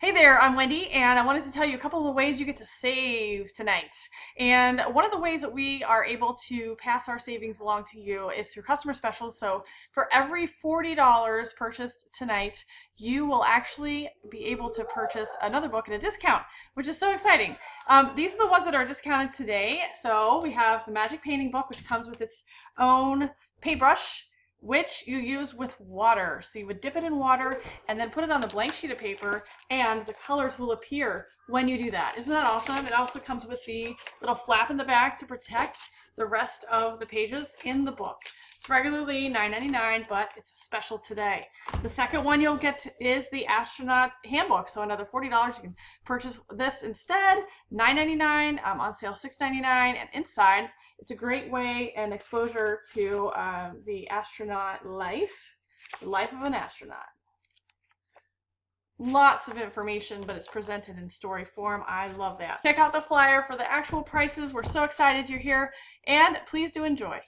Hey there, I'm Wendy, and I wanted to tell you a couple of ways you get to save tonight. And one of the ways that we are able to pass our savings along to you is through customer specials. So for every $40 purchased tonight, you will actually be able to purchase another book at a discount, which is so exciting. Um, these are the ones that are discounted today. So we have the Magic Painting book, which comes with its own paintbrush which you use with water. So you would dip it in water and then put it on the blank sheet of paper and the colors will appear when you do that. Isn't that awesome? It also comes with the little flap in the back to protect the rest of the pages in the book. Regularly $9.99, but it's a special today. The second one you'll get is the Astronaut's Handbook. So another $40. You can purchase this instead. $9.99, um, on sale $6.99. And inside, it's a great way and exposure to um, the astronaut life, the life of an astronaut lots of information, but it's presented in story form. I love that. Check out the flyer for the actual prices. We're so excited you're here, and please do enjoy.